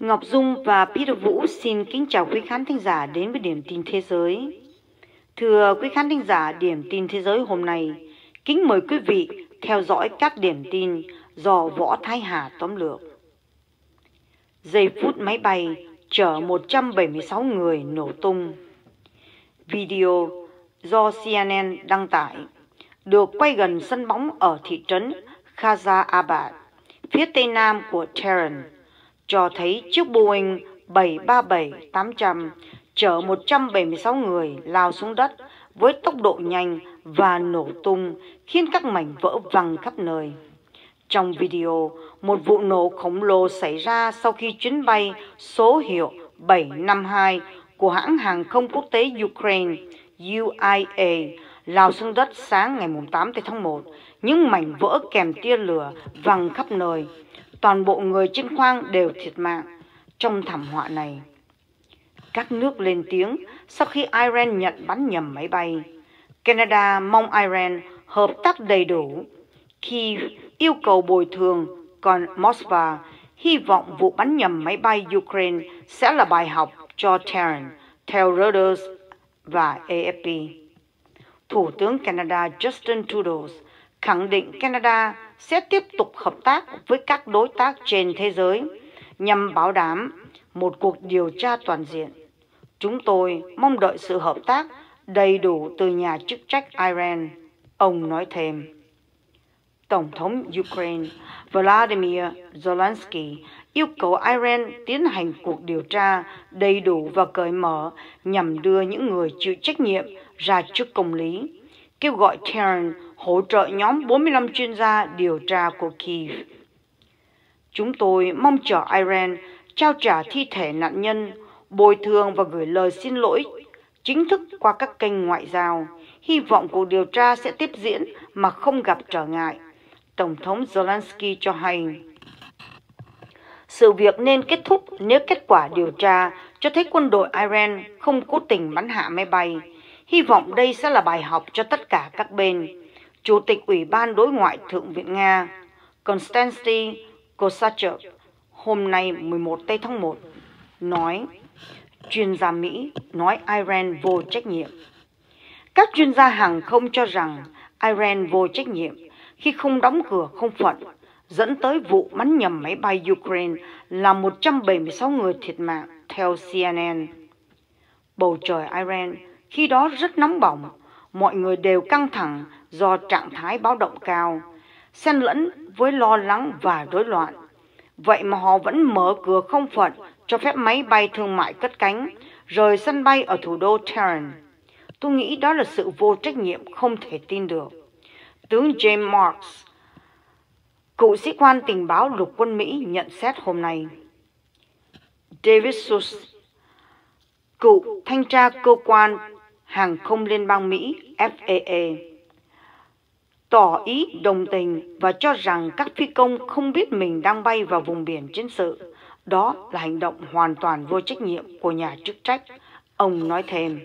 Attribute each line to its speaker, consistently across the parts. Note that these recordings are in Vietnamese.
Speaker 1: Ngọc Dung và Peter Vũ xin kính chào quý khán thính giả đến với Điểm tin Thế giới. Thưa quý khán thính giả Điểm tin Thế giới hôm nay, kính mời quý vị theo dõi các điểm tin do Võ Thái Hà tóm lược. Giây phút máy bay chở 176 người nổ tung. Video do CNN đăng tải được quay gần sân bóng ở thị trấn Khaza Abad, phía tây nam của Tehran, cho thấy chiếc Boeing 737-800 chở 176 người lao xuống đất với tốc độ nhanh và nổ tung khiến các mảnh vỡ văng khắp nơi. Trong video, một vụ nổ khổng lồ xảy ra sau khi chuyến bay số hiệu 752 của hãng hàng không quốc tế Ukraine UIA lao xuống đất sáng ngày 8 tháng 1. Những mảnh vỡ kèm tia lửa văng khắp nơi. Toàn bộ người trên khoang đều thiệt mạng trong thảm họa này. Các nước lên tiếng sau khi Iran nhận bắn nhầm máy bay. Canada mong Iran hợp tác đầy đủ. Khi yêu cầu bồi thường, còn Moscow hy vọng vụ bắn nhầm máy bay Ukraine sẽ là bài học cho Tehran, theo Reuters và AFP. Thủ tướng Canada Justin Trudeau khẳng định Canada sẽ tiếp tục hợp tác với các đối tác trên thế giới nhằm bảo đảm một cuộc điều tra toàn diện. Chúng tôi mong đợi sự hợp tác đầy đủ từ nhà chức trách Iran, ông nói thêm. Tổng thống Ukraine Vladimir Zelensky yêu cầu Iran tiến hành cuộc điều tra đầy đủ và cởi mở nhằm đưa những người chịu trách nhiệm ra trước công lý, kêu gọi Tehran hỗ trợ nhóm 45 chuyên gia điều tra của Kyiv. Chúng tôi mong chờ Iran trao trả thi thể nạn nhân, bồi thường và gửi lời xin lỗi chính thức qua các kênh ngoại giao. Hy vọng cuộc điều tra sẽ tiếp diễn mà không gặp trở ngại. Tổng thống Zelensky cho hay. Sự việc nên kết thúc nếu kết quả điều tra cho thấy quân đội Iran không cố tình bắn hạ máy bay. Hy vọng đây sẽ là bài học cho tất cả các bên. Chủ tịch Ủy ban Đối ngoại Thượng viện Nga Konstantin Kosachev hôm nay 11 tây tháng 1 nói chuyên gia Mỹ nói Iran vô trách nhiệm. Các chuyên gia hàng không cho rằng Iran vô trách nhiệm khi không đóng cửa không phận dẫn tới vụ bắn nhầm máy bay Ukraine làm 176 người thiệt mạng theo CNN. Bầu trời Iran khi đó rất nóng bỏng, mọi người đều căng thẳng do trạng thái báo động cao, xen lẫn với lo lắng và rối loạn. Vậy mà họ vẫn mở cửa không phận cho phép máy bay thương mại cất cánh, rời sân bay ở thủ đô Tehran. Tôi nghĩ đó là sự vô trách nhiệm không thể tin được. Tướng James Marks, cựu sĩ quan tình báo lục quân Mỹ nhận xét hôm nay. David Sus, cựu thanh tra cơ quan hàng không liên bang Mỹ FAA, tỏ ý đồng tình và cho rằng các phi công không biết mình đang bay vào vùng biển chiến sự. Đó là hành động hoàn toàn vô trách nhiệm của nhà chức trách, ông nói thêm.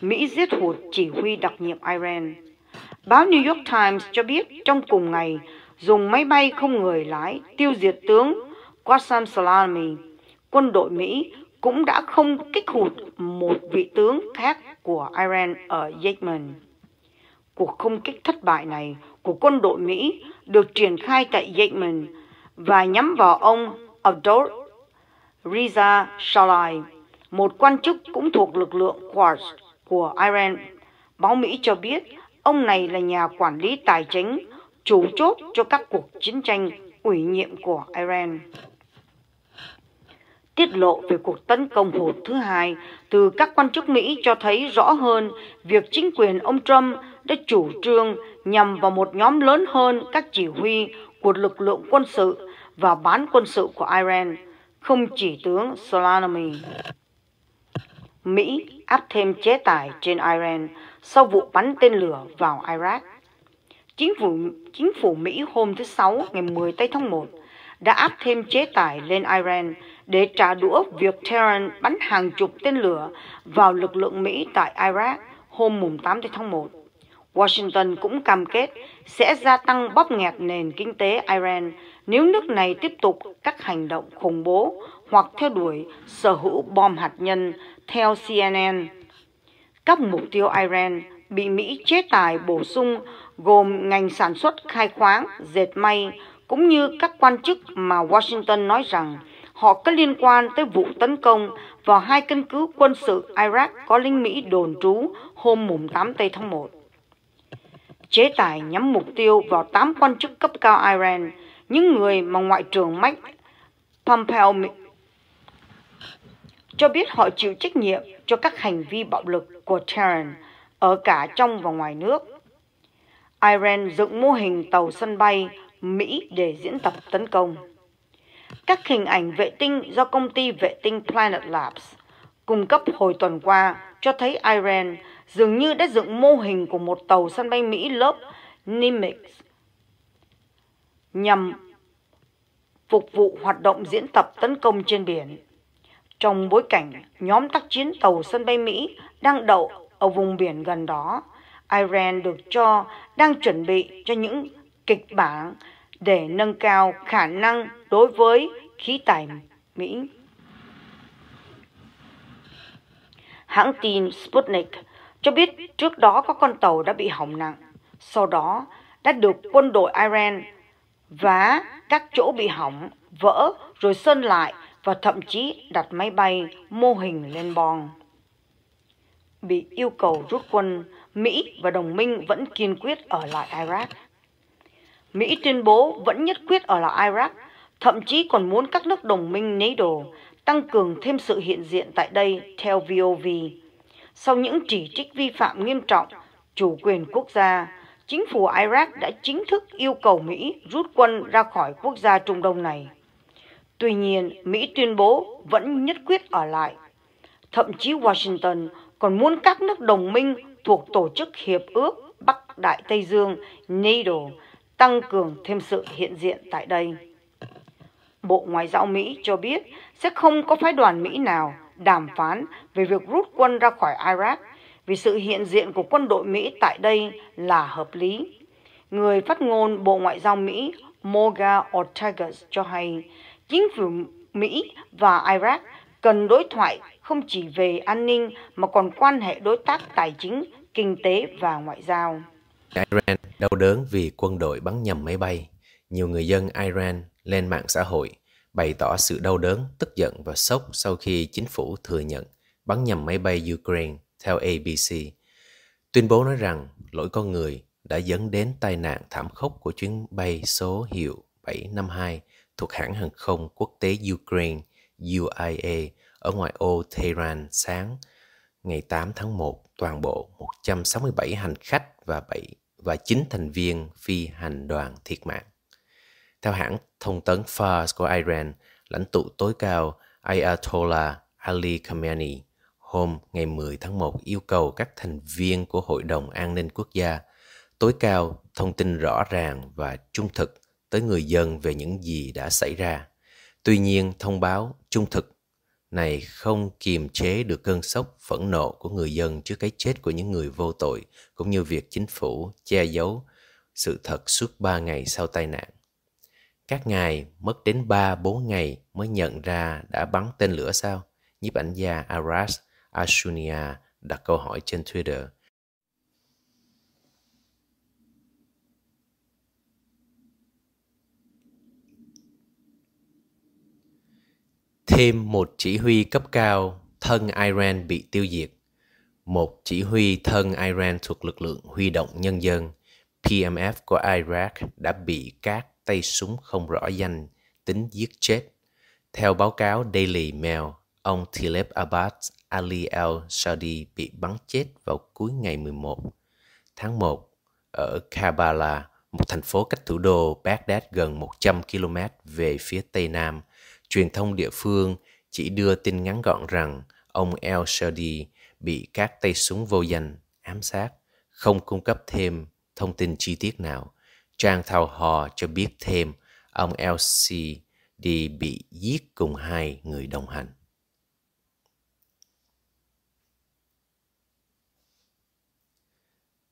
Speaker 1: Mỹ giết hụt chỉ huy đặc nhiệm Iran. Báo New York Times cho biết trong cùng ngày, dùng máy bay không người lái tiêu diệt tướng Qasem Soleimani, quân đội Mỹ cũng đã không kích hụt một vị tướng khác của Iran ở Yemen. Cuộc không kích thất bại này của quân đội Mỹ được triển khai tại Yemen và nhắm vào ông Abdul Riza Salai, một quan chức cũng thuộc lực lượng Quds của Iran. Báo Mỹ cho biết ông này là nhà quản lý tài chính, chủ chốt cho các cuộc chiến tranh ủy nhiệm của Iran. Tiết lộ về cuộc tấn công hụt thứ hai từ các quan chức Mỹ cho thấy rõ hơn việc chính quyền ông Trump đã chủ trương nhằm vào một nhóm lớn hơn các chỉ huy của lực lượng quân sự và bán quân sự của Iran, không chỉ tướng Soleimani. Mỹ áp thêm chế tài trên Iran sau vụ bắn tên lửa vào Iraq. Chính phủ, chính phủ Mỹ hôm thứ Sáu ngày 10 tây tháng 1 đã áp thêm chế tài lên Iran để trả đũa việc Tehran bắn hàng chục tên lửa vào lực lượng Mỹ tại Iraq hôm 8 tháng 1. Washington cũng cam kết sẽ gia tăng bóp nghẹt nền kinh tế Iran nếu nước này tiếp tục các hành động khủng bố hoặc theo đuổi sở hữu bom hạt nhân theo CNN. Các mục tiêu Iran bị Mỹ chế tài bổ sung gồm ngành sản xuất khai khoáng, dệt may, cũng như các quan chức mà Washington nói rằng họ có liên quan tới vụ tấn công vào hai căn cứ quân sự Iraq có lính Mỹ đồn trú hôm mùng 8 tây tháng 1. Chế tài nhắm mục tiêu vào 8 quan chức cấp cao Iran, những người mà Ngoại trưởng Mike Pompeo cho biết họ chịu trách nhiệm cho các hành vi bạo lực của Tehran ở cả trong và ngoài nước. Iran dựng mô hình tàu sân bay Mỹ để diễn tập tấn công. Các hình ảnh vệ tinh do công ty vệ tinh Planet Labs cung cấp hồi tuần qua cho thấy Iran dường như đã dựng mô hình của một tàu sân bay Mỹ lớp Nimitz nhằm phục vụ hoạt động diễn tập tấn công trên biển. Trong bối cảnh nhóm tác chiến tàu sân bay Mỹ đang đậu ở vùng biển gần đó, Iran được cho đang chuẩn bị cho những kịch bản để nâng cao khả năng đối với khí tài Mỹ. Hãng tin Sputnik cho biết trước đó có con tàu đã bị hỏng nặng, sau đó đã được quân đội Iran vá các chỗ bị hỏng, vỡ rồi sơn lại và thậm chí đặt máy bay mô hình lên bong. Bị yêu cầu rút quân, Mỹ và đồng minh vẫn kiên quyết ở lại Iraq. Mỹ tuyên bố vẫn nhất quyết ở lại Iraq, thậm chí còn muốn các nước đồng minh NATO tăng cường thêm sự hiện diện tại đây theo VOV. Sau những chỉ trích vi phạm nghiêm trọng chủ quyền quốc gia, chính phủ Iraq đã chính thức yêu cầu Mỹ rút quân ra khỏi quốc gia Trung Đông này. Tuy nhiên, Mỹ tuyên bố vẫn nhất quyết ở lại. Thậm chí Washington còn muốn các nước đồng minh thuộc Tổ chức Hiệp ước Bắc Đại Tây Dương NATO tăng cường thêm sự hiện diện tại đây. Bộ Ngoại giao Mỹ cho biết sẽ không có phái đoàn Mỹ nào đàm phán về việc rút quân ra khỏi Iraq vì sự hiện diện của quân đội Mỹ tại đây là hợp lý. Người phát ngôn Bộ Ngoại giao Mỹ Moga Ortega cho hay chính phủ Mỹ và Iraq cần đối thoại không chỉ về an ninh mà còn quan hệ đối tác tài chính, kinh tế và ngoại giao.
Speaker 2: Iran đau đớn vì quân đội bắn nhầm máy bay. Nhiều người dân Iran lên mạng xã hội bày tỏ sự đau đớn, tức giận và sốc sau khi chính phủ thừa nhận bắn nhầm máy bay Ukraine theo ABC. Tuyên bố nói rằng lỗi con người đã dẫn đến tai nạn thảm khốc của chuyến bay số hiệu 752 thuộc hãng hàng không quốc tế Ukraine UIA ở ngoại ô Tehran sáng ngày 8 tháng 1, toàn bộ 167 hành khách và 7 và 9 thành viên phi hành đoàn thiệt mạng. Theo hãng thông tấn Fars của Iran, lãnh tụ tối cao Ayatollah Ali Khamenei hôm ngày 10 tháng 1 yêu cầu các thành viên của Hội đồng An ninh Quốc gia tối cao thông tin rõ ràng và trung thực tới người dân về những gì đã xảy ra. Tuy nhiên, thông báo trung thực này không kiềm chế được cơn sốc phẫn nộ của người dân trước cái chết của những người vô tội, cũng như việc chính phủ che giấu sự thật suốt ba ngày sau tai nạn. Các ngài mất đến 3-4 ngày mới nhận ra đã bắn tên lửa sao? Nhiếp ảnh gia Aras Ashunia đặt câu hỏi trên Twitter. Thêm một chỉ huy cấp cao, thân Iran bị tiêu diệt. Một chỉ huy thân Iran thuộc lực lượng huy động nhân dân PMF của Iraq đã bị các tay súng không rõ danh tính giết chết. Theo báo cáo Daily Mail, ông Tileb Abbas Ali al-Saudi bị bắn chết vào cuối ngày 11 tháng 1 ở Kabbalah, một thành phố cách thủ đô Baghdad gần 100 km về phía tây nam Truyền thông địa phương chỉ đưa tin ngắn gọn rằng ông El Saudi bị các tay súng vô danh ám sát, không cung cấp thêm thông tin chi tiết nào. Trang thao hò cho biết thêm ông LC đi bị giết cùng hai người đồng hành.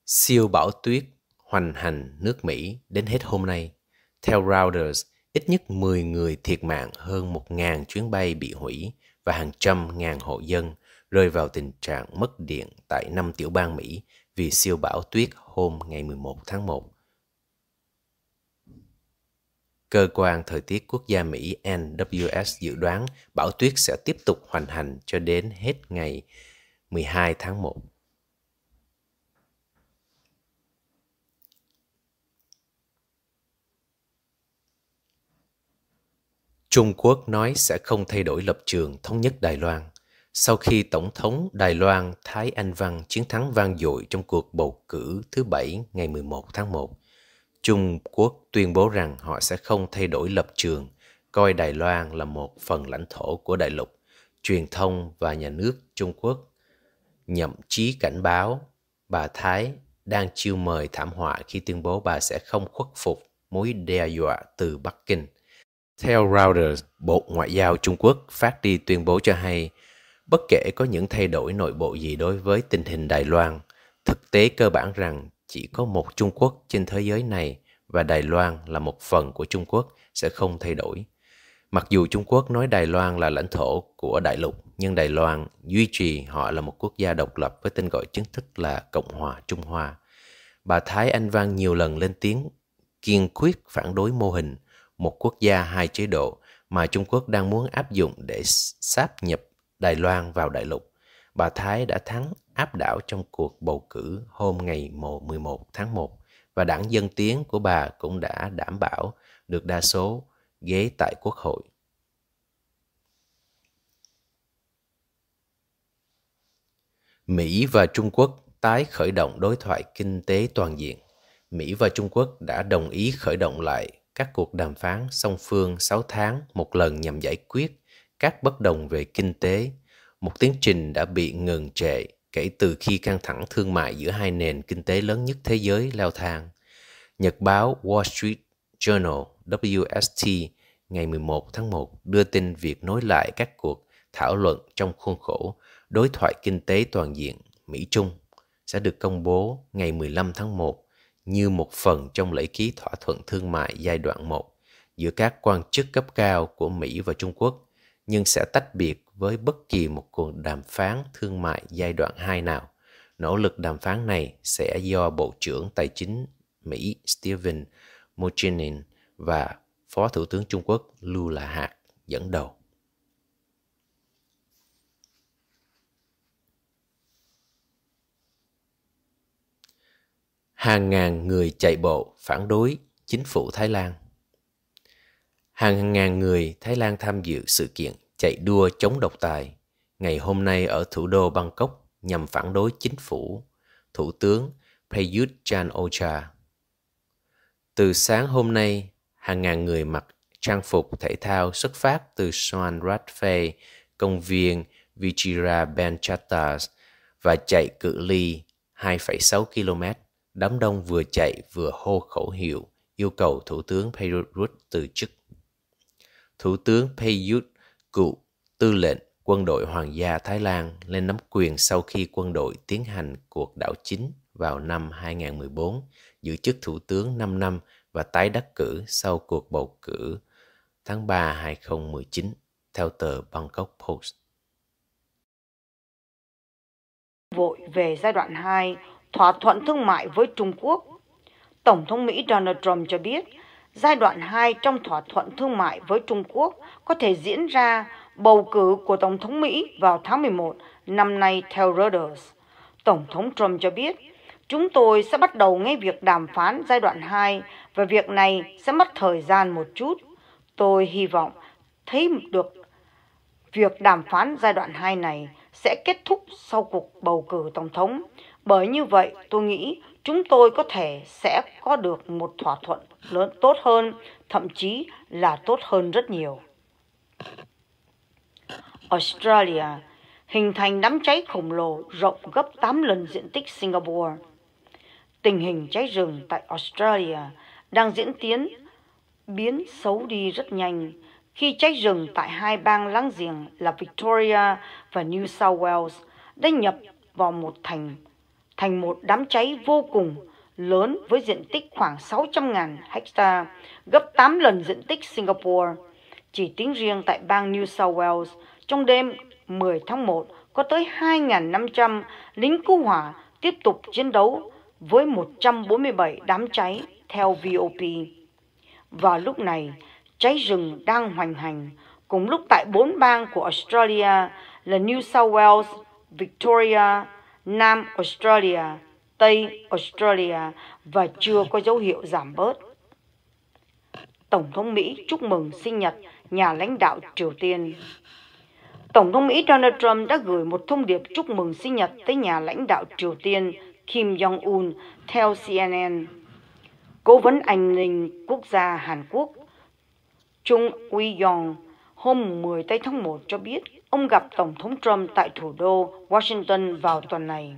Speaker 2: Siêu bão tuyết hoành hành nước Mỹ đến hết hôm nay. Theo Reuters, ít nhất 10 người thiệt mạng, hơn 1.000 chuyến bay bị hủy và hàng trăm ngàn hộ dân rơi vào tình trạng mất điện tại năm tiểu bang Mỹ vì siêu bão tuyết hôm ngày 11 tháng 1. Cơ quan Thời tiết Quốc gia Mỹ NWS dự đoán bão tuyết sẽ tiếp tục hoành hành cho đến hết ngày 12 tháng 1. Trung Quốc nói sẽ không thay đổi lập trường thống nhất Đài Loan sau khi Tổng thống Đài Loan Thái Anh Văn chiến thắng vang dội trong cuộc bầu cử thứ Bảy ngày 11 tháng 1. Trung Quốc tuyên bố rằng họ sẽ không thay đổi lập trường, coi Đài Loan là một phần lãnh thổ của đại lục. Truyền thông và nhà nước Trung Quốc nhậm chí cảnh báo bà Thái đang chiêu mời thảm họa khi tuyên bố bà sẽ không khuất phục mối đe dọa từ Bắc Kinh. Theo Reuters, Bộ Ngoại giao Trung Quốc phát đi tuyên bố cho hay, bất kể có những thay đổi nội bộ gì đối với tình hình Đài Loan, thực tế cơ bản rằng chỉ có một Trung Quốc trên thế giới này và Đài Loan là một phần của Trung Quốc sẽ không thay đổi. Mặc dù Trung Quốc nói Đài Loan là lãnh thổ của đại lục, nhưng Đài Loan duy trì họ là một quốc gia độc lập với tên gọi chính thức là Cộng hòa Trung Hoa. Bà Thái Anh Văn nhiều lần lên tiếng kiên quyết phản đối mô hình một quốc gia hai chế độ mà Trung Quốc đang muốn áp dụng để sáp nhập Đài Loan vào đại lục. Bà Thái đã thắng áp đảo trong cuộc bầu cử hôm ngày 11 tháng 1 và đảng Dân Tiến của bà cũng đã đảm bảo được đa số ghế tại Quốc hội. Mỹ và Trung Quốc tái khởi động đối thoại kinh tế toàn diện. Mỹ và Trung Quốc đã đồng ý khởi động lại các cuộc đàm phán song phương 6 tháng một lần nhằm giải quyết các bất đồng về kinh tế, một tiến trình đã bị ngừng trệ kể từ khi căng thẳng thương mại giữa hai nền kinh tế lớn nhất thế giới leo thang. Nhật báo Wall Street Journal WST ngày 11 tháng 1 đưa tin việc nối lại các cuộc thảo luận trong khuôn khổ đối thoại kinh tế toàn diện Mỹ-Trung sẽ được công bố ngày 15 tháng 1 như một phần trong lễ ký thỏa thuận thương mại giai đoạn 1 giữa các quan chức cấp cao của Mỹ và Trung Quốc, nhưng sẽ tách biệt với bất kỳ một cuộc đàm phán thương mại giai đoạn 2 nào. Nỗ lực đàm phán này sẽ do Bộ trưởng Tài chính Mỹ Steven Mnuchin và Phó Thủ tướng Trung Quốc Lưu Lạ Hạc dẫn đầu. hàng ngàn người chạy bộ phản đối chính phủ Thái Lan. Hàng ngàn người Thái Lan tham dự sự kiện chạy đua chống độc tài ngày hôm nay ở thủ đô Bangkok nhằm phản đối chính phủ Thủ tướng Prayut Chan Ocha. Từ sáng hôm nay, hàng ngàn người mặc trang phục thể thao xuất phát từ Swan Ratfe, công viên Vichira Benchatas và chạy cự ly 2,6 km đám đông vừa chạy vừa hô khẩu hiệu yêu cầu Thủ tướng Prayut từ chức. Thủ tướng Prayut cựu tư lệnh quân đội Hoàng gia Thái Lan lên nắm quyền sau khi quân đội tiến hành cuộc đảo chính vào năm 2014, giữ chức thủ tướng 5 năm và tái đắc cử sau cuộc bầu cử tháng 3 2019, theo tờ Bangkok Post.
Speaker 1: Vội về giai đoạn 2, thỏa thuận thương mại với Trung Quốc. Tổng thống Mỹ Donald Trump cho biết, giai đoạn 2 trong thỏa thuận thương mại với Trung Quốc có thể diễn ra bầu cử của Tổng thống Mỹ vào tháng 11 năm nay theo Reuters. Tổng thống Trump cho biết, chúng tôi sẽ bắt đầu ngay việc đàm phán giai đoạn 2 và việc này sẽ mất thời gian một chút. Tôi hy vọng thấy được việc đàm phán giai đoạn 2 này sẽ kết thúc sau cuộc bầu cử tổng thống bởi như vậy, tôi nghĩ chúng tôi có thể sẽ có được một thỏa thuận lớn tốt hơn, thậm chí là tốt hơn rất nhiều. Australia hình thành đám cháy khổng lồ rộng gấp 8 lần diện tích Singapore. Tình hình cháy rừng tại Australia đang diễn tiến biến xấu đi rất nhanh khi cháy rừng tại hai bang láng giềng là Victoria và New South Wales đã nhập vào một thành thành một đám cháy vô cùng lớn với diện tích khoảng 600.000 hecta, gấp 8 lần diện tích Singapore. Chỉ tính riêng tại bang New South Wales, trong đêm 10 tháng 1 có tới 2.500 lính cứu hỏa tiếp tục chiến đấu với 147 đám cháy theo VOP. và lúc này, cháy rừng đang hoành hành, cùng lúc tại bốn bang của Australia là New South Wales, Victoria, Nam Australia, Tây Australia và chưa có dấu hiệu giảm bớt. Tổng thống Mỹ chúc mừng sinh nhật nhà lãnh đạo Triều Tiên. Tổng thống Mỹ Donald Trump đã gửi một thông điệp chúc mừng sinh nhật tới nhà lãnh đạo Triều Tiên Kim Jong-un theo CNN. Cố vấn an ninh quốc gia Hàn Quốc Chung Uy-yong hôm 10 tây tháng 1 cho biết ông gặp Tổng thống Trump tại thủ đô Washington vào tuần này.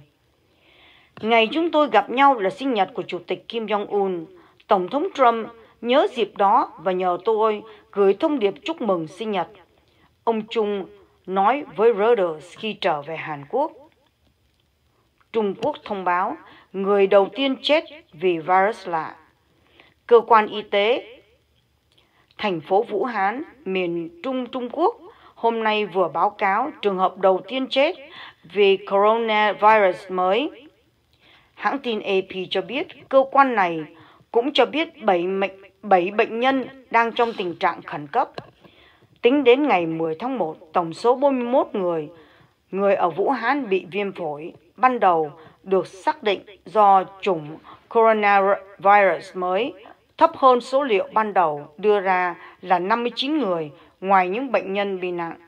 Speaker 1: Ngày chúng tôi gặp nhau là sinh nhật của Chủ tịch Kim Jong-un. Tổng thống Trump nhớ dịp đó và nhờ tôi gửi thông điệp chúc mừng sinh nhật. Ông Trung nói với Reuters khi trở về Hàn Quốc. Trung Quốc thông báo người đầu tiên chết vì virus lạ. Cơ quan y tế thành phố Vũ Hán, miền Trung Trung Quốc hôm nay vừa báo cáo trường hợp đầu tiên chết vì coronavirus mới. Hãng tin AP cho biết cơ quan này cũng cho biết 7, mệnh, 7 bệnh nhân đang trong tình trạng khẩn cấp. Tính đến ngày 10 tháng 1, tổng số 41 người, người ở Vũ Hán bị viêm phổi ban đầu được xác định do chủng coronavirus mới thấp hơn số liệu ban đầu đưa ra là 59 người ngoài những bệnh nhân bị nặng.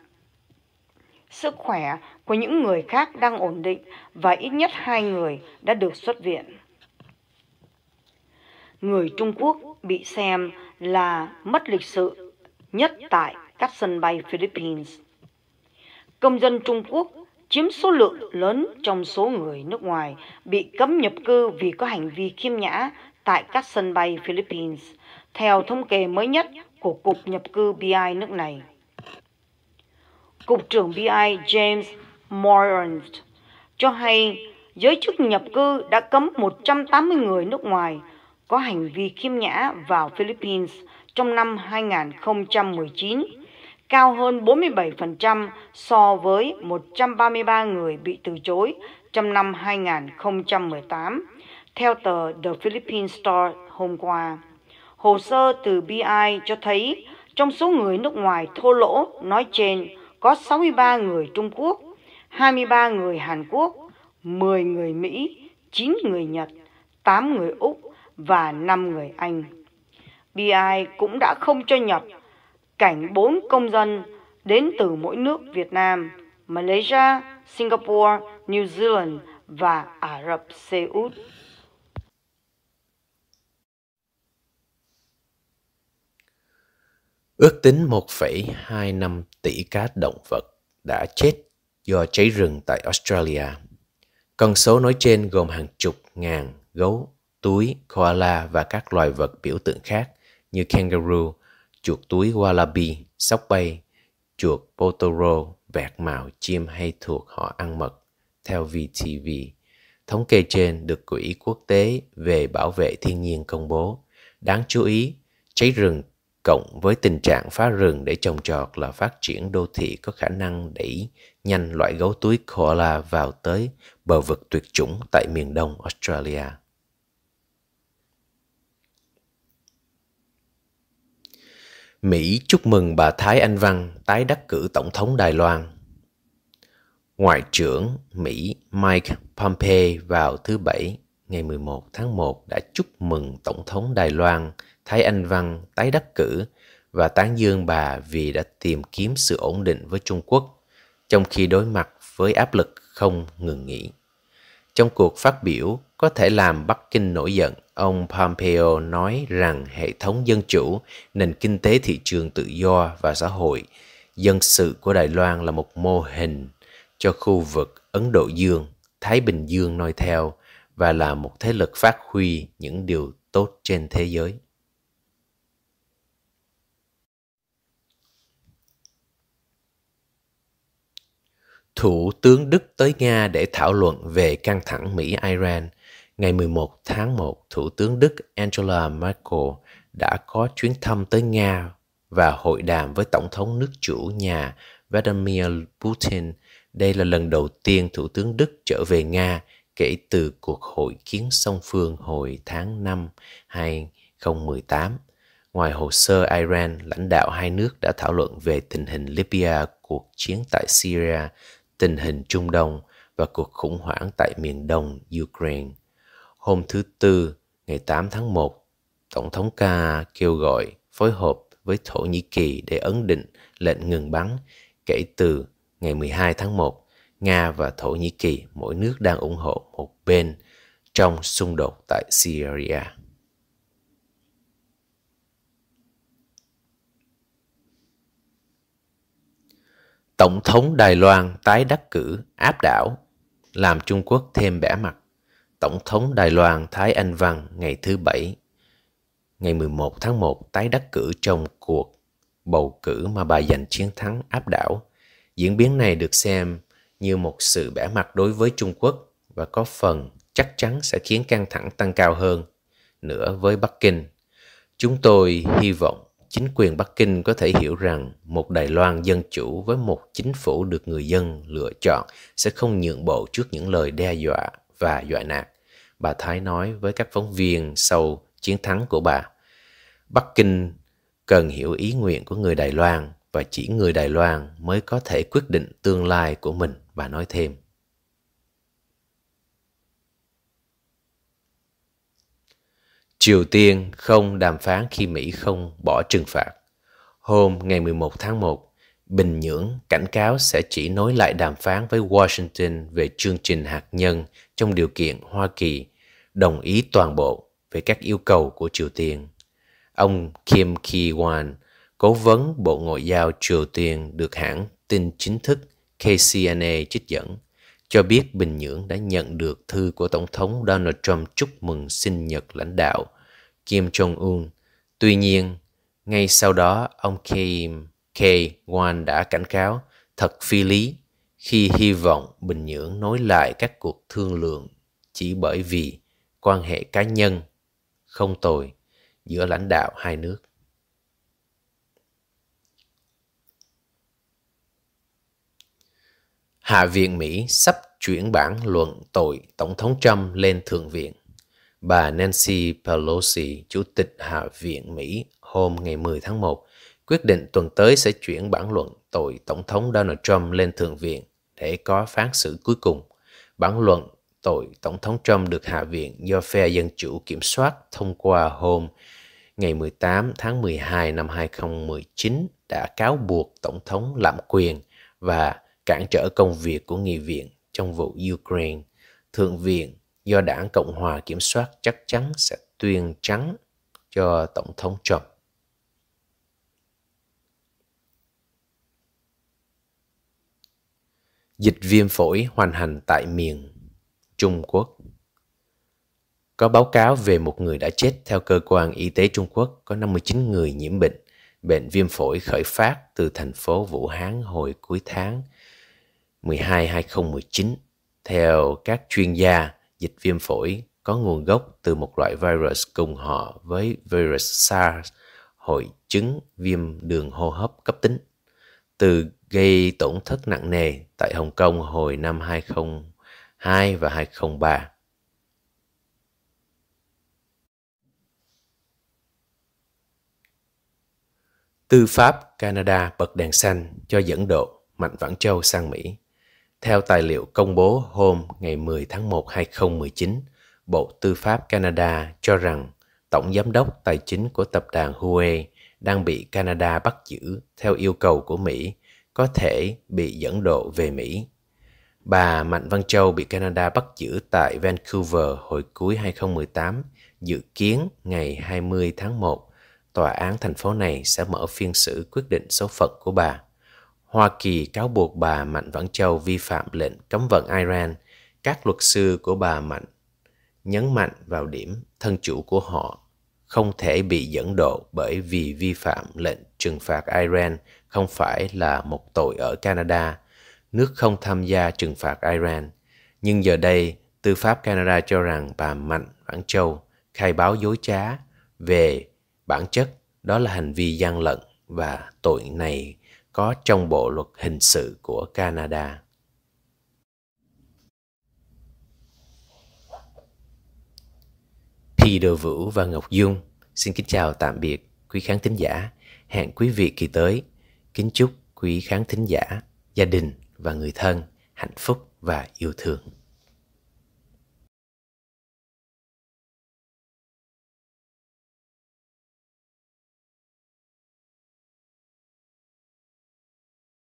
Speaker 1: Sức khỏe của những người khác đang ổn định và ít nhất hai người đã được xuất viện. Người Trung Quốc bị xem là mất lịch sự nhất tại các sân bay Philippines. Công dân Trung Quốc chiếm số lượng lớn trong số người nước ngoài bị cấm nhập cư vì có hành vi khiêm nhã tại các sân bay Philippines, theo thống kê mới nhất của Cục Nhập cư BI nước này. Cục trưởng BI James Morant cho hay giới chức nhập cư đã cấm 180 người nước ngoài có hành vi khiêm nhã vào Philippines trong năm 2019 cao hơn 47% so với 133 người bị từ chối trong năm 2018, theo tờ The Philippine Star hôm qua. Hồ sơ từ BI cho thấy trong số người nước ngoài thô lỗ nói trên có 63 người Trung Quốc, 23 người Hàn Quốc, 10 người Mỹ, 9 người Nhật, 8 người Úc và 5 người Anh. BI cũng đã không cho nhập cảnh bốn công dân đến từ mỗi nước Việt Nam, Malaysia, Singapore, New Zealand và Ả Rập Xê Út.
Speaker 2: Ước tính 1,25 tỷ cá động vật đã chết do cháy rừng tại Australia. Con số nói trên gồm hàng chục ngàn gấu, túi, koala và các loài vật biểu tượng khác như kangaroo, chuột túi wallaby, sóc bay, chuột potoro, vẹt màu, chim hay thuộc họ ăn mật, theo VTV. Thống kê trên được Quỹ Quốc tế về Bảo vệ Thiên nhiên công bố. Đáng chú ý, cháy rừng cộng với tình trạng phá rừng để trồng trọt là phát triển đô thị có khả năng đẩy nhanh loại gấu túi koala vào tới bờ vực tuyệt chủng tại miền đông Australia. Mỹ chúc mừng bà Thái Anh Văn tái đắc cử Tổng thống Đài Loan. Ngoại trưởng Mỹ Mike Pompeo vào thứ Bảy ngày 11 tháng 1 đã chúc mừng Tổng thống Đài Loan Thái Anh Văn tái đắc cử và tán dương bà vì đã tìm kiếm sự ổn định với Trung Quốc trong khi đối mặt với áp lực không ngừng nghỉ. Trong cuộc phát biểu có thể làm Bắc Kinh nổi giận, ông Pompeo nói rằng hệ thống dân chủ, nền kinh tế thị trường tự do và xã hội dân sự của Đài Loan là một mô hình cho khu vực Ấn Độ Dương, Thái Bình Dương noi theo và là một thế lực phát huy những điều tốt trên thế giới. Thủ tướng Đức tới Nga để thảo luận về căng thẳng Mỹ-Iran. Ngày 11 tháng 1, Thủ tướng Đức Angela Merkel đã có chuyến thăm tới Nga và hội đàm với Tổng thống nước chủ nhà Vladimir Putin. Đây là lần đầu tiên Thủ tướng Đức trở về Nga kể từ cuộc hội kiến song phương hồi tháng 5 2018. Ngoài hồ sơ Iran, lãnh đạo hai nước đã thảo luận về tình hình Libya, cuộc chiến tại Syria, tình hình Trung Đông và cuộc khủng hoảng tại miền đông Ukraine. Hôm thứ Tư, ngày 8 tháng 1, Tổng thống Ka kêu gọi phối hợp với Thổ Nhĩ Kỳ để ấn định lệnh ngừng bắn kể từ ngày 12 tháng 1. Nga và Thổ Nhĩ Kỳ mỗi nước đang ủng hộ một bên trong xung đột tại Syria. Tổng thống Đài Loan tái đắc cử áp đảo, làm Trung Quốc thêm bẻ mặt. Tổng thống Đài Loan Thái Anh Văn ngày thứ Bảy, ngày 11 tháng 1 tái đắc cử trong cuộc bầu cử mà bà giành chiến thắng áp đảo. Diễn biến này được xem như một sự bẻ mặt đối với Trung Quốc và có phần chắc chắn sẽ khiến căng thẳng tăng cao hơn nữa với Bắc Kinh. Chúng tôi hy vọng chính quyền Bắc Kinh có thể hiểu rằng một Đài Loan dân chủ với một chính phủ được người dân lựa chọn sẽ không nhượng bộ trước những lời đe dọa và dọa nạt. Bà Thái nói với các phóng viên sau chiến thắng của bà. Bắc Kinh cần hiểu ý nguyện của người Đài Loan và chỉ người Đài Loan mới có thể quyết định tương lai của mình, bà nói thêm. Triều Tiên không đàm phán khi Mỹ không bỏ trừng phạt. Hôm ngày 11 tháng 1, Bình Nhưỡng cảnh cáo sẽ chỉ nối lại đàm phán với Washington về chương trình hạt nhân trong điều kiện Hoa Kỳ đồng ý toàn bộ về các yêu cầu của Triều Tiên. Ông Kim Ki-wan, cố vấn Bộ Ngoại giao Triều Tiên được hãng tin chính thức KCNA trích dẫn, cho biết Bình Nhưỡng đã nhận được thư của Tổng thống Donald Trump chúc mừng sinh nhật lãnh đạo Kim Jong-un. Tuy nhiên, ngay sau đó, ông Kim K-wan đã cảnh cáo thật phi lý khi hy vọng Bình Nhưỡng nối lại các cuộc thương lượng chỉ bởi vì quan hệ cá nhân không tồi giữa lãnh đạo hai nước. Hạ viện Mỹ sắp chuyển bản luận tội Tổng thống Trump lên Thượng viện. Bà Nancy Pelosi, Chủ tịch Hạ viện Mỹ hôm ngày 10 tháng 1, quyết định tuần tới sẽ chuyển bản luận tội Tổng thống Donald Trump lên Thượng viện để có phán xử cuối cùng. Bản luận tội Tổng thống Trump được Hạ viện do phe Dân Chủ kiểm soát thông qua hôm ngày 18 tháng 12 năm 2019 đã cáo buộc Tổng thống lạm quyền và cản trở công việc của nghị viện trong vụ Ukraine. Thượng viện do đảng Cộng hòa kiểm soát chắc chắn sẽ tuyên trắng cho Tổng thống Trump. Dịch viêm phổi hoành hành tại miền Trung Quốc. Có báo cáo về một người đã chết theo cơ quan y tế Trung Quốc, có 59 người nhiễm bệnh. Bệnh viêm phổi khởi phát từ thành phố Vũ Hán hồi cuối tháng 12 2019. Theo các chuyên gia, dịch viêm phổi có nguồn gốc từ một loại virus cùng họ với virus SARS, hội chứng viêm đường hô hấp cấp tính, từ gây tổn thất nặng nề tại Hồng Kông hồi năm 2002 và 2003. Tư pháp Canada bật đèn xanh cho dẫn độ Mạnh Vãn Châu sang Mỹ. Theo tài liệu công bố hôm ngày 10 tháng 1 2019, Bộ Tư pháp Canada cho rằng Tổng Giám đốc Tài chính của tập đoàn Huawei đang bị Canada bắt giữ theo yêu cầu của Mỹ có thể bị dẫn độ về Mỹ. Bà Mạnh Văn Châu bị Canada bắt giữ tại Vancouver hồi cuối 2018, dự kiến ngày 20 tháng 1, tòa án thành phố này sẽ mở phiên xử quyết định số phận của bà. Hoa Kỳ cáo buộc bà Mạnh Vãn Châu vi phạm lệnh cấm vận Iran. Các luật sư của bà Mạnh nhấn mạnh vào điểm thân chủ của họ không thể bị dẫn độ bởi vì vi phạm lệnh trừng phạt Iran không phải là một tội ở Canada. nước không tham gia trừng phạt Iran. Nhưng giờ đây, tư pháp Canada cho rằng bà Mạnh Vãn Châu khai báo dối trá về bản chất đó là hành vi gian lận và tội này có trong bộ luật hình sự của Canada. Peter Vũ và Ngọc Dung xin kính chào tạm biệt quý khán thính giả. Hẹn quý vị kỳ tới. Kính chúc quý khán thính giả, gia đình và người thân hạnh phúc và yêu thương.